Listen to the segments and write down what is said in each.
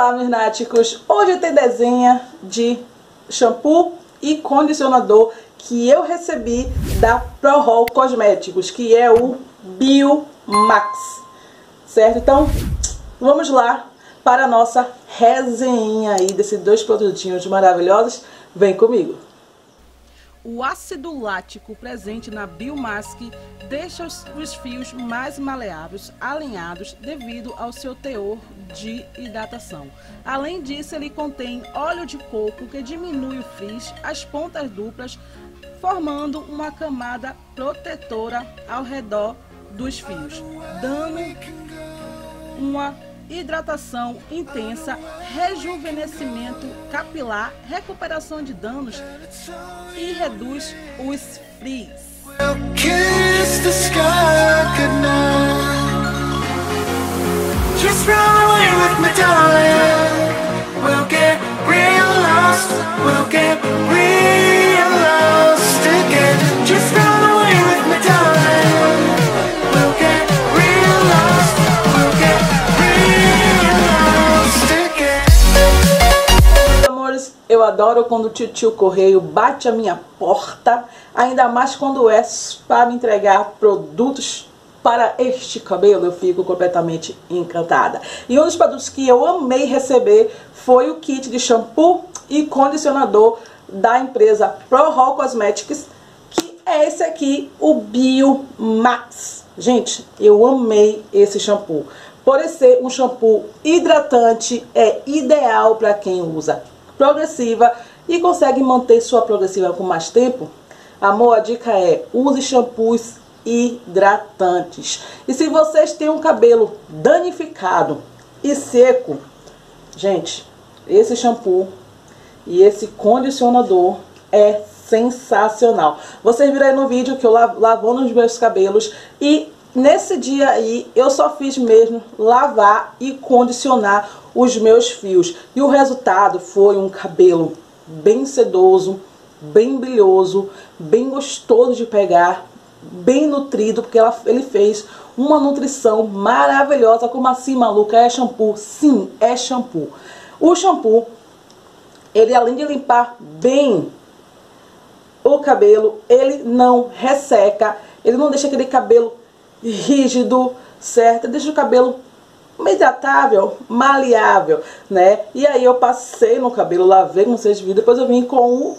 Olá, mirnáticos! Hoje tem desenha de shampoo e condicionador que eu recebi da ProRol Cosméticos, que é o Bio Max, certo? Então, vamos lá para a nossa resenha aí desses dois produtinhos maravilhosos. Vem comigo! O ácido lático presente na Biomask deixa os fios mais maleáveis, alinhados devido ao seu teor de hidratação. Além disso, ele contém óleo de coco que diminui o frizz, as pontas duplas, formando uma camada protetora ao redor dos fios, dando uma hidratação intensa, rejuvenescimento capilar, recuperação de danos e reduz os frizz. Adoro quando o tio tio Correio bate a minha porta, ainda mais quando é para me entregar produtos para este cabelo, eu fico completamente encantada. E um dos produtos que eu amei receber foi o kit de shampoo e condicionador da empresa ProHall Cosmetics, que é esse aqui, o Bio Max. Gente, eu amei esse shampoo. Por ser um shampoo hidratante, é ideal para quem usa progressiva e consegue manter sua progressiva por mais tempo. Amor, a dica é use shampoos hidratantes. E se vocês têm um cabelo danificado e seco, gente, esse shampoo e esse condicionador é sensacional. Vocês viram aí no vídeo que eu lavou nos meus cabelos e nesse dia aí eu só fiz mesmo lavar e condicionar os meus fios. E o resultado foi um cabelo bem sedoso, bem brilhoso, bem gostoso de pegar, bem nutrido, porque ela, ele fez uma nutrição maravilhosa. Como assim, maluca? É shampoo? Sim, é shampoo. O shampoo, ele além de limpar bem o cabelo, ele não resseca, ele não deixa aquele cabelo rígido, certo? Deixa o cabelo hidratável, maleável, né? E aí eu passei no cabelo, lavei, como vocês viram, depois eu vim com o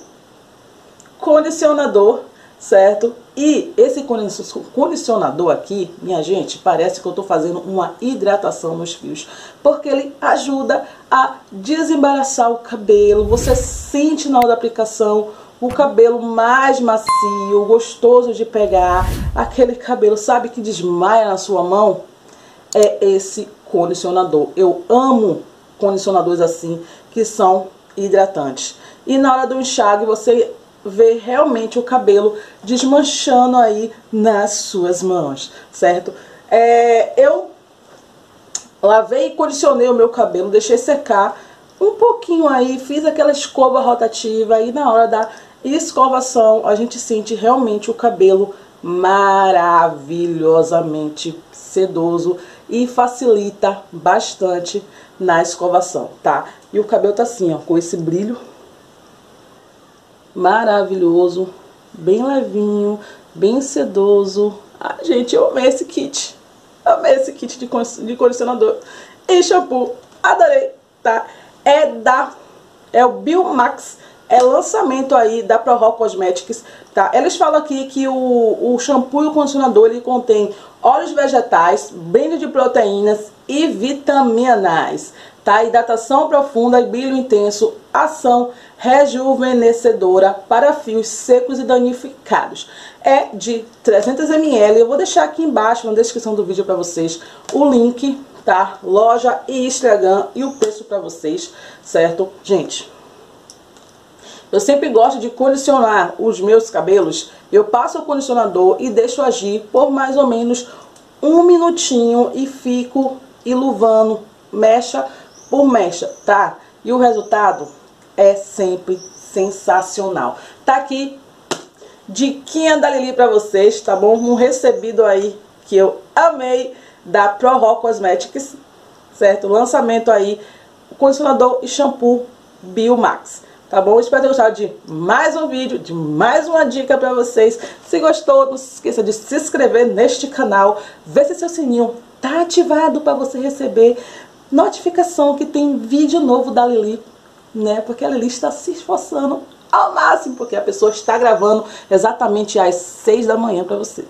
condicionador certo? E esse condicionador aqui, minha gente, parece que eu estou fazendo uma hidratação nos fios, porque ele ajuda a desembaraçar o cabelo, você sente na hora da aplicação o cabelo mais macio, gostoso de pegar, aquele cabelo, sabe, que desmaia na sua mão, é esse condicionador. Eu amo condicionadores assim, que são hidratantes. E na hora do enxágue, você ver realmente o cabelo desmanchando aí nas suas mãos, certo? É, eu lavei e condicionei o meu cabelo, deixei secar um pouquinho aí, fiz aquela escova rotativa e na hora da escovação a gente sente realmente o cabelo maravilhosamente sedoso e facilita bastante na escovação, tá? E o cabelo tá assim, ó, com esse brilho maravilhoso, bem levinho, bem sedoso. Ai, gente, eu amei esse kit. Amei esse kit de, de condicionador e shampoo. Adorei, tá? É da... É o Biomax é lançamento aí da ProRol Cosmetics, tá? Eles falam aqui que o, o shampoo e o condicionador ele contém óleos vegetais, blend de proteínas e vitaminas, tá? Hidratação profunda brilho intenso, ação rejuvenescedora para fios secos e danificados. É de 300 ml, eu vou deixar aqui embaixo na descrição do vídeo para vocês o link, tá? Loja e Instagram e o preço para vocês, certo? Gente, eu sempre gosto de condicionar os meus cabelos. Eu passo o condicionador e deixo agir por mais ou menos um minutinho e fico iluvando mecha por mecha, tá? E o resultado é sempre sensacional. Tá aqui diquinha da Lili pra vocês, tá bom? Um recebido aí que eu amei da ProRol Cosmetics, certo? Lançamento aí condicionador e shampoo Biomax. Tá bom? Espero ter gostado de mais um vídeo, de mais uma dica pra vocês. Se gostou, não se esqueça de se inscrever neste canal. Ver se seu sininho tá ativado para você receber notificação que tem vídeo novo da Lili, né? Porque a Lili está se esforçando ao máximo, porque a pessoa está gravando exatamente às 6 da manhã para vocês,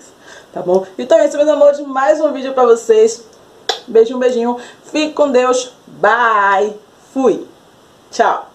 tá bom? Então é isso, meus amores, mais um vídeo para vocês. Beijinho, beijinho. Fique com Deus. Bye. Fui. Tchau.